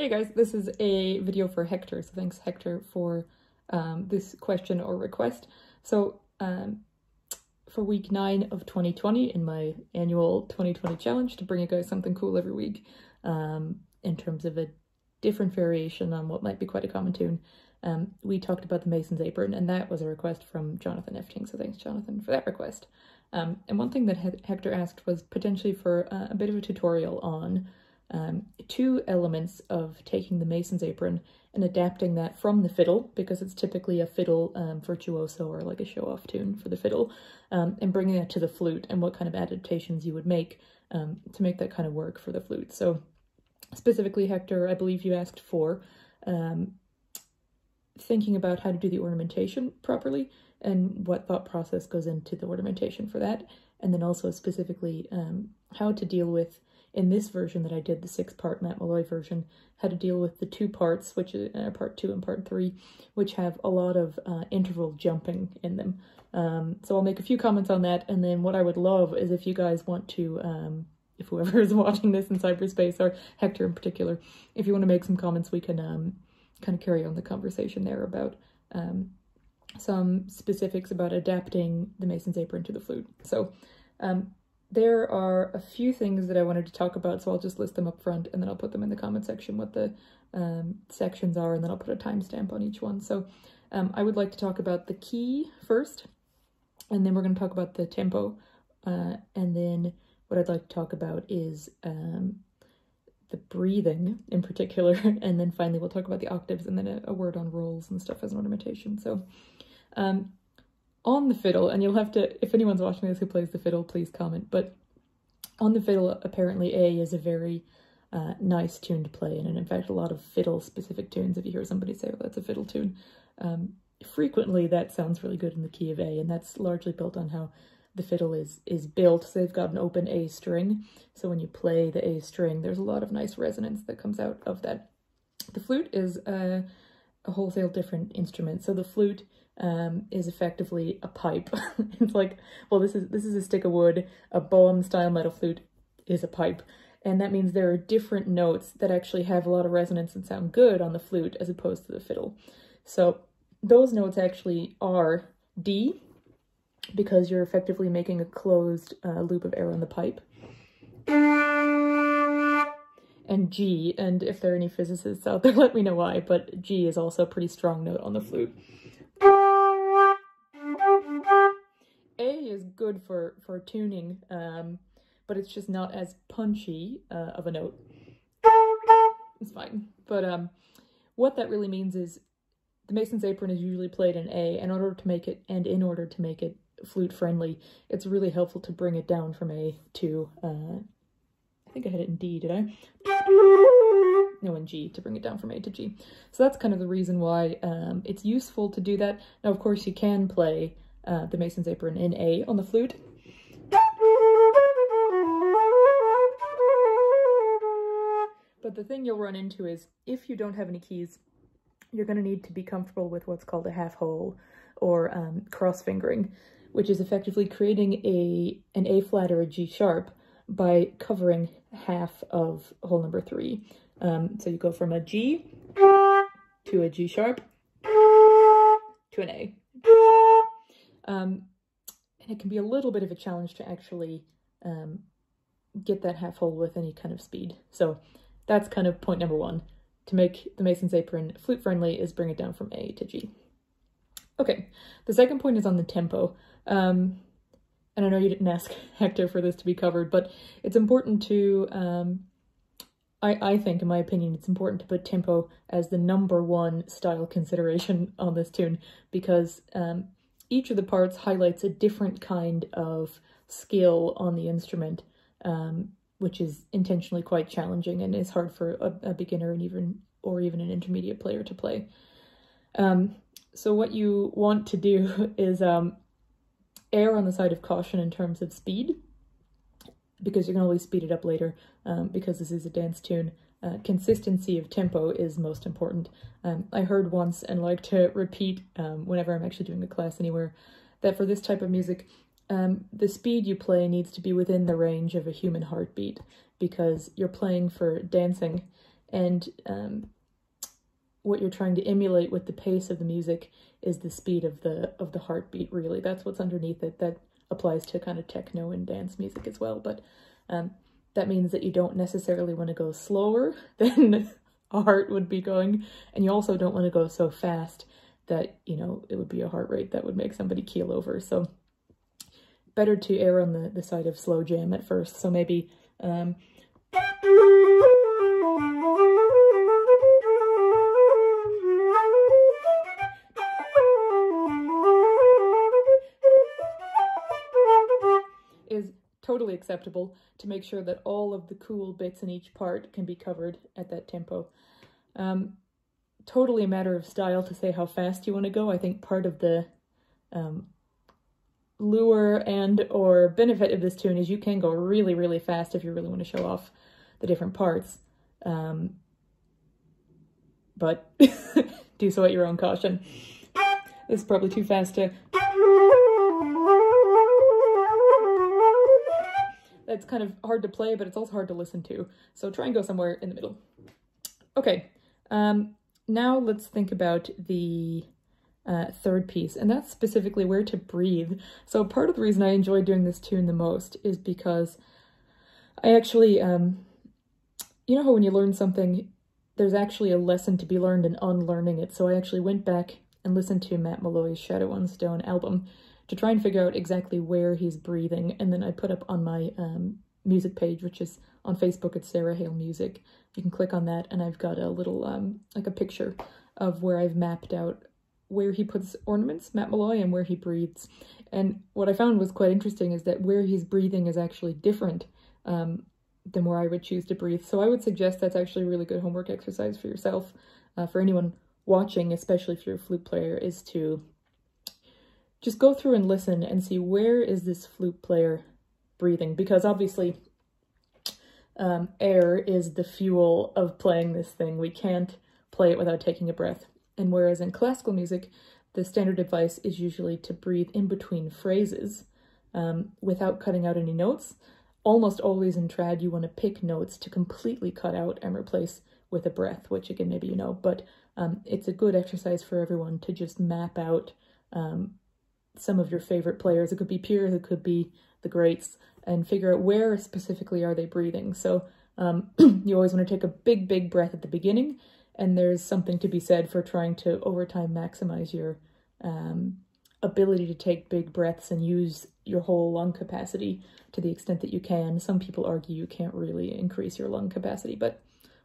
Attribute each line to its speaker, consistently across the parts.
Speaker 1: Hey guys, this is a video for Hector, so thanks Hector for um, this question or request. So um, for week 9 of 2020 in my annual 2020 challenge to bring you guys something cool every week um, in terms of a different variation on what might be quite a common tune, um, we talked about the Mason's Apron and that was a request from Jonathan Efting, so thanks Jonathan for that request. Um, and one thing that Hector asked was potentially for a bit of a tutorial on um, two elements of taking the Mason's apron and adapting that from the fiddle, because it's typically a fiddle um, virtuoso or like a show-off tune for the fiddle, um, and bringing it to the flute and what kind of adaptations you would make um, to make that kind of work for the flute. So specifically, Hector, I believe you asked for um, thinking about how to do the ornamentation properly and what thought process goes into the ornamentation for that, and then also specifically um, how to deal with in this version that I did, the six-part Matt Molloy version, had to deal with the two parts, which are uh, part two and part three, which have a lot of uh, interval jumping in them. Um, so I'll make a few comments on that, and then what I would love is if you guys want to, um, if whoever is watching this in cyberspace, or Hector in particular, if you want to make some comments, we can um, kind of carry on the conversation there about um, some specifics about adapting the Mason's apron to the flute. So um, there are a few things that I wanted to talk about, so I'll just list them up front and then I'll put them in the comment section what the um, sections are and then I'll put a timestamp on each one. So um, I would like to talk about the key first, and then we're going to talk about the tempo, uh, and then what I'd like to talk about is um, the breathing in particular, and then finally we'll talk about the octaves and then a, a word on rolls and stuff as an ornamentation. So um, on the fiddle, and you'll have to, if anyone's watching this who plays the fiddle, please comment, but on the fiddle, apparently A is a very uh, nice tune to play in, and in fact, a lot of fiddle-specific tunes, if you hear somebody say, oh, that's a fiddle tune, um, frequently that sounds really good in the key of A, and that's largely built on how the fiddle is is built. So they've got an open A string, so when you play the A string, there's a lot of nice resonance that comes out of that. The flute is a, a wholesale different instrument. So the flute um, is effectively a pipe. it's like, well, this is this is a stick of wood. A Boehm style metal flute is a pipe. And that means there are different notes that actually have a lot of resonance and sound good on the flute as opposed to the fiddle. So those notes actually are D, because you're effectively making a closed uh, loop of air on the pipe. And G, and if there are any physicists out there, let me know why, but G is also a pretty strong note on the flute. A is good for, for tuning, um, but it's just not as punchy uh, of a note. It's fine. But um, what that really means is the Mason's apron is usually played in A. In order to make it, and in order to make it flute friendly, it's really helpful to bring it down from A to, uh, I think I had it in D, did I? No, in G, to bring it down from A to G. So that's kind of the reason why um, it's useful to do that. Now, of course, you can play uh, the Mason's Apron in A on the flute. But the thing you'll run into is if you don't have any keys, you're going to need to be comfortable with what's called a half hole or um, cross fingering, which is effectively creating a an A flat or a G sharp by covering half of hole number three. Um, so you go from a G to a G sharp to an A. Um, and it can be a little bit of a challenge to actually um, get that half hole with any kind of speed. So that's kind of point number one. To make the Mason's Apron flute friendly is bring it down from A to G. Okay, the second point is on the tempo. Um, and I know you didn't ask Hector for this to be covered, but it's important to, um, I, I think, in my opinion, it's important to put tempo as the number one style consideration on this tune because um, each of the parts highlights a different kind of skill on the instrument, um, which is intentionally quite challenging and is hard for a, a, beginner and even or even an intermediate player to play. Um, so what you want to do is um, err on the side of caution in terms of speed, because you can always speed it up later, um, because this is a dance tune. Uh, consistency of tempo is most important. Um, I heard once and like to repeat um, whenever I'm actually doing a class anywhere that for this type of music, um, the speed you play needs to be within the range of a human heartbeat because you're playing for dancing and um, what you're trying to emulate with the pace of the music is the speed of the of the heartbeat really. That's what's underneath it. That applies to kind of techno and dance music as well. But um, that means that you don't necessarily want to go slower than a heart would be going. And you also don't want to go so fast that you know it would be a heart rate that would make somebody keel over. So better to err on the, the side of slow jam at first. So maybe um, totally acceptable to make sure that all of the cool bits in each part can be covered at that tempo. Um, totally a matter of style to say how fast you want to go. I think part of the um, lure and or benefit of this tune is you can go really, really fast if you really want to show off the different parts. Um, but do so at your own caution. This is probably too fast to it's kind of hard to play, but it's also hard to listen to. So try and go somewhere in the middle. Okay, um, now let's think about the uh, third piece, and that's specifically where to breathe. So part of the reason I enjoy doing this tune the most is because I actually, um, you know how when you learn something, there's actually a lesson to be learned in unlearning it. So I actually went back and listened to Matt Molloy's Shadow on Stone album, to try and figure out exactly where he's breathing. And then I put up on my um, music page, which is on Facebook, it's Sarah Hale Music. You can click on that and I've got a little, um, like a picture of where I've mapped out where he puts ornaments, Matt Molloy, and where he breathes. And what I found was quite interesting is that where he's breathing is actually different um, than where I would choose to breathe. So I would suggest that's actually a really good homework exercise for yourself, uh, for anyone watching, especially if you're a flute player, is to just go through and listen and see where is this flute player breathing because obviously um, air is the fuel of playing this thing. We can't play it without taking a breath. And whereas in classical music, the standard advice is usually to breathe in between phrases um, without cutting out any notes. Almost always in trad, you want to pick notes to completely cut out and replace with a breath, which again, maybe you know, but um, it's a good exercise for everyone to just map out um, some of your favorite players. It could be peers, it could be the greats, and figure out where specifically are they breathing. So um, you always want to take a big, big breath at the beginning, and there's something to be said for trying to, over time, maximize your um, ability to take big breaths and use your whole lung capacity to the extent that you can. Some people argue you can't really increase your lung capacity, but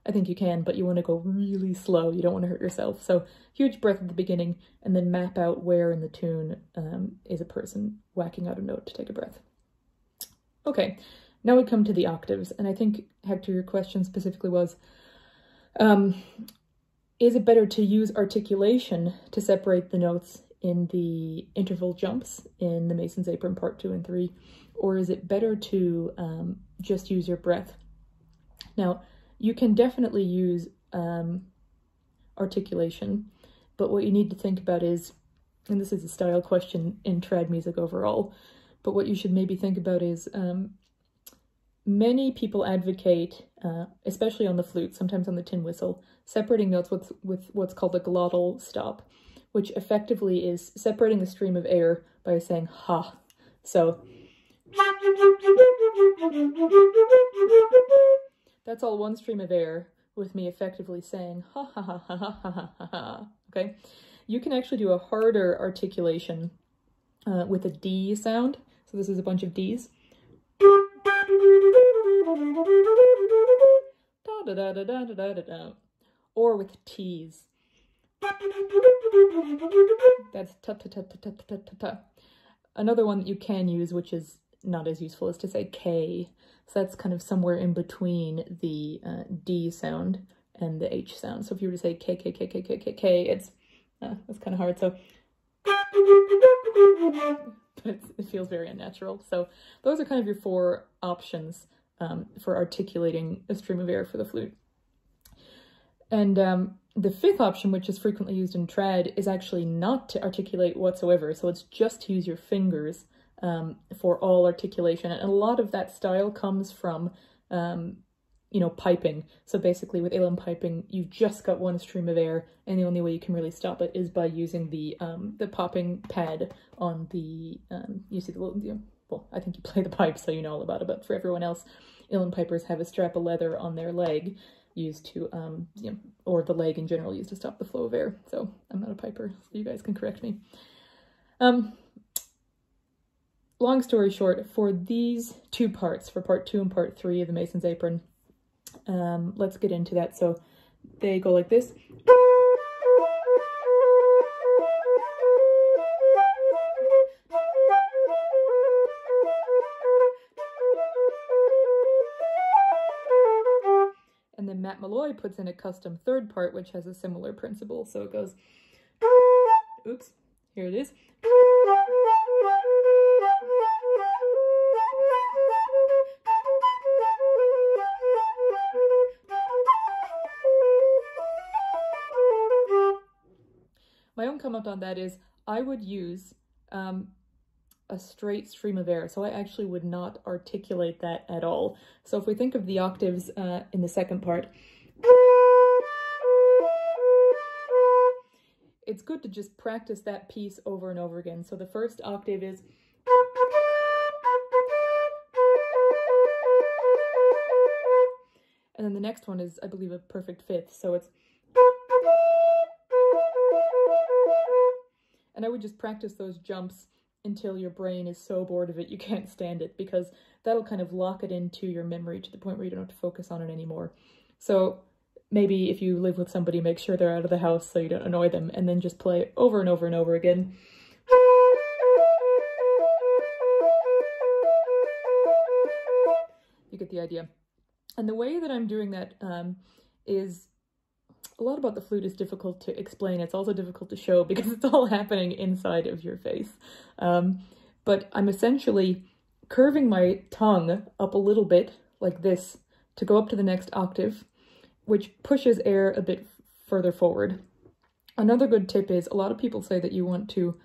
Speaker 1: I think you can, but you want to go really slow. You don't want to hurt yourself. So huge breath at the beginning and then map out where in the tune um, is a person whacking out a note to take a breath. Okay, now we come to the octaves. And I think, Hector, your question specifically was, um, is it better to use articulation to separate the notes in the interval jumps in the Mason's Apron Part 2 and 3? Or is it better to um, just use your breath? Now, you can definitely use um, articulation, but what you need to think about is, and this is a style question in trad music overall, but what you should maybe think about is um, many people advocate, uh, especially on the flute, sometimes on the tin whistle, separating notes with, with what's called a glottal stop, which effectively is separating the stream of air by saying ha. So that's all one stream of air with me effectively saying ha ha ha ha ha ha ha. Okay, you can actually do a harder articulation uh, with a D sound. So this is a bunch of Ds. Da da da da da da da. Or with T's. That's ta ta ta ta ta ta ta ta. Another one that you can use, which is not as useful, is to say K. So that's kind of somewhere in between the uh, D sound and the H sound. So if you were to say K, K, K, K, K, K, K, it's, uh, it's kind of hard. So it feels very unnatural. So those are kind of your four options um, for articulating a stream of air for the flute. And um, the fifth option, which is frequently used in trad, is actually not to articulate whatsoever. So it's just to use your fingers um, for all articulation. And a lot of that style comes from, um, you know, piping. So basically with Uilleann piping, you've just got one stream of air and the only way you can really stop it is by using the um, the popping pad on the, um, you see the little, you know, well, I think you play the pipe so you know all about it, but for everyone else, Uilleann pipers have a strap of leather on their leg used to, um, you know, or the leg in general used to stop the flow of air. So I'm not a piper, so you guys can correct me. Um, long story short, for these two parts, for part two and part three of the Mason's Apron, um, let's get into that. So they go like this. And then Matt Molloy puts in a custom third part, which has a similar principle. So it goes, oops, here it is. Comment on that is I would use um, a straight stream of air, so I actually would not articulate that at all. So if we think of the octaves uh, in the second part, it's good to just practice that piece over and over again. So the first octave is and then the next one is, I believe, a perfect fifth. So it's I would just practice those jumps until your brain is so bored of it you can't stand it because that'll kind of lock it into your memory to the point where you don't have to focus on it anymore. So maybe if you live with somebody, make sure they're out of the house so you don't annoy them and then just play over and over and over again. You get the idea. And the way that I'm doing that um, is a lot about the flute is difficult to explain. It's also difficult to show because it's all happening inside of your face. Um, but I'm essentially curving my tongue up a little bit like this to go up to the next octave, which pushes air a bit further forward. Another good tip is a lot of people say that you want to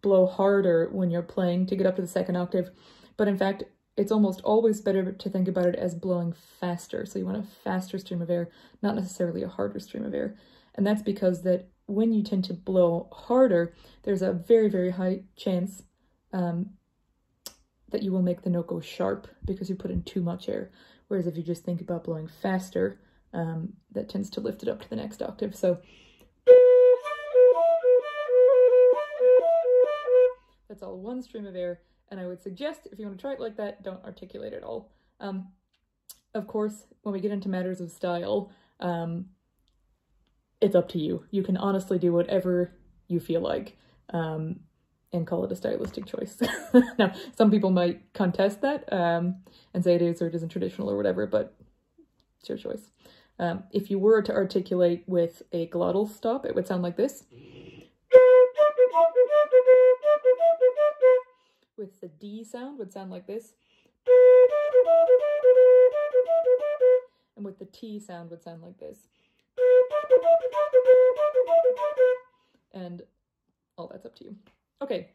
Speaker 1: blow harder when you're playing to get up to the second octave, but in fact, it's almost always better to think about it as blowing faster. So you want a faster stream of air, not necessarily a harder stream of air. And that's because that when you tend to blow harder, there's a very, very high chance um, that you will make the note go sharp because you put in too much air. Whereas if you just think about blowing faster, um, that tends to lift it up to the next octave. So that's all one stream of air and I would suggest, if you want to try it like that, don't articulate at all. Um, of course, when we get into matters of style, um, it's up to you. You can honestly do whatever you feel like um, and call it a stylistic choice. now, some people might contest that um, and say it is or it isn't traditional or whatever, but it's your choice. Um, if you were to articulate with a glottal stop, it would sound like this. With the D sound would sound like this. And with the T sound would sound like this. And all that's up to you. Okay,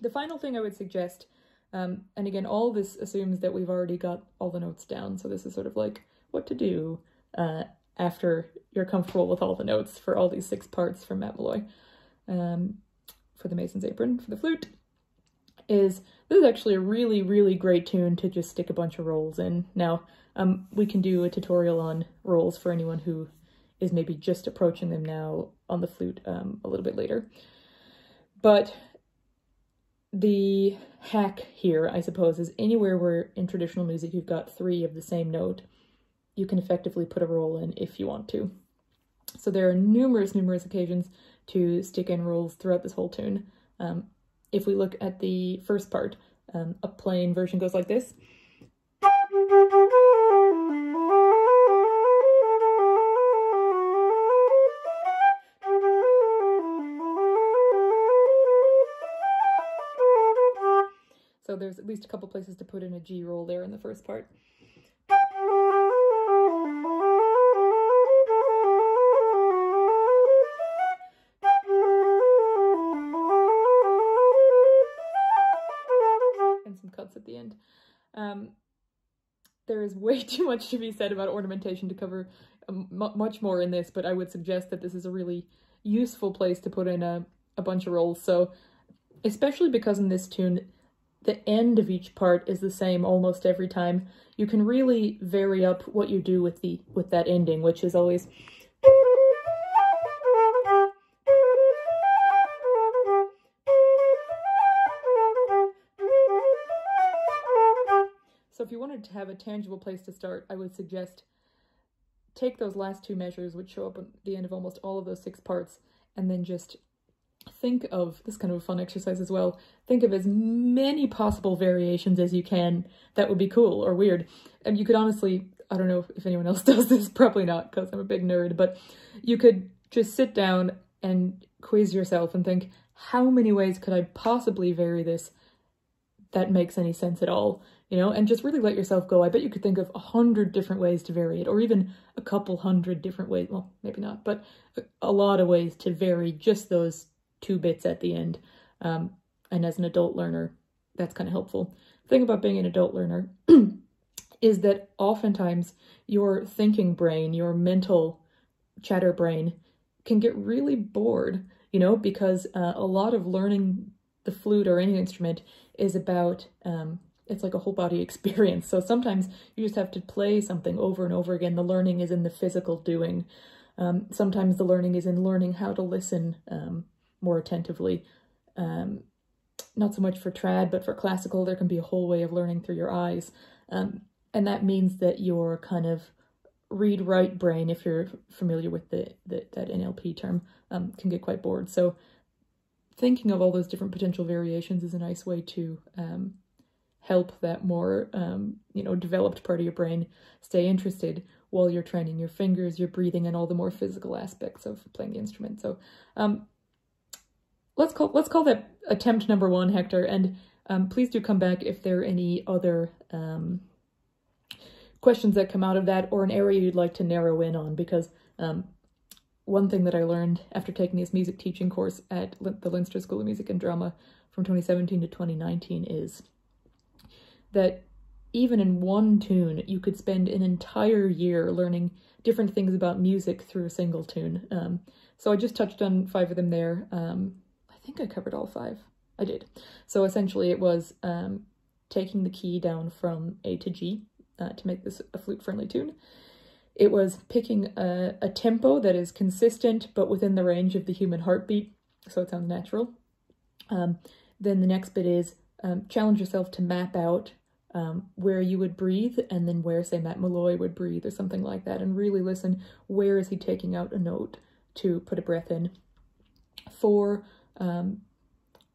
Speaker 1: the final thing I would suggest, um, and again, all this assumes that we've already got all the notes down, so this is sort of like what to do uh, after you're comfortable with all the notes for all these six parts from Matt Molloy. Um, for the Mason's Apron, for the flute, is this is actually a really, really great tune to just stick a bunch of rolls in. Now, um, we can do a tutorial on rolls for anyone who is maybe just approaching them now on the flute um, a little bit later. But the hack here, I suppose, is anywhere where in traditional music you've got three of the same note, you can effectively put a roll in if you want to. So there are numerous, numerous occasions to stick in rolls throughout this whole tune. Um, if we look at the first part, um, a plain version goes like this. So there's at least a couple places to put in a G roll there in the first part. Too much to be said about ornamentation to cover um, much more in this, but I would suggest that this is a really useful place to put in a, a bunch of rolls. So especially because in this tune, the end of each part is the same almost every time, you can really vary up what you do with the with that ending, which is always to have a tangible place to start, I would suggest take those last two measures, which show up at the end of almost all of those six parts, and then just think of, this kind of a fun exercise as well, think of as many possible variations as you can that would be cool or weird. And you could honestly, I don't know if anyone else does this, probably not because I'm a big nerd, but you could just sit down and quiz yourself and think, how many ways could I possibly vary this that makes any sense at all? You know, and just really let yourself go. I bet you could think of a hundred different ways to vary it, or even a couple hundred different ways. Well, maybe not, but a lot of ways to vary just those two bits at the end. Um, and as an adult learner, that's kind of helpful. The thing about being an adult learner is that oftentimes your thinking brain, your mental chatter brain, can get really bored, you know, because uh, a lot of learning the flute or any instrument is about um, it's like a whole body experience. So sometimes you just have to play something over and over again. The learning is in the physical doing. Um, sometimes the learning is in learning how to listen um, more attentively. Um, not so much for trad, but for classical, there can be a whole way of learning through your eyes. Um, and that means that your kind of read-write brain, if you're familiar with the, the that NLP term, um, can get quite bored. So thinking of all those different potential variations is a nice way to um, help that more um, you know developed part of your brain stay interested while you're training your fingers your breathing and all the more physical aspects of playing the instrument. So um, let's call let's call that attempt number one hector. And um, please do come back if there are any other um, questions that come out of that or an area you'd like to narrow in on because um, one thing that I learned after taking this music teaching course at the Leinster School of Music and Drama from 2017 to 2019 is that even in one tune, you could spend an entire year learning different things about music through a single tune. Um, so I just touched on five of them there. Um, I think I covered all five. I did. So essentially it was um, taking the key down from A to G uh, to make this a flute-friendly tune. It was picking a, a tempo that is consistent but within the range of the human heartbeat, so it sounds natural. Um, then the next bit is um, challenge yourself to map out um, where you would breathe and then where, say, Matt Molloy would breathe or something like that, and really listen, where is he taking out a note to put a breath in? Four um,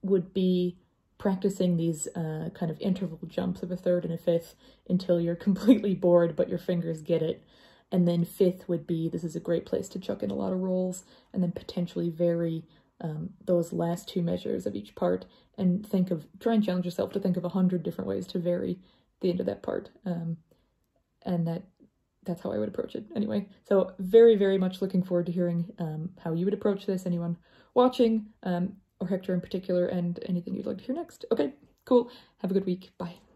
Speaker 1: would be practicing these uh, kind of interval jumps of a third and a fifth until you're completely bored, but your fingers get it. And then fifth would be, this is a great place to chuck in a lot of rolls and then potentially vary um, those last two measures of each part and think of, try and challenge yourself to think of a hundred different ways to vary the end of that part. Um, and that that's how I would approach it anyway. So very, very much looking forward to hearing um, how you would approach this, anyone watching, um, or Hector in particular, and anything you'd like to hear next. Okay, cool. Have a good week. Bye.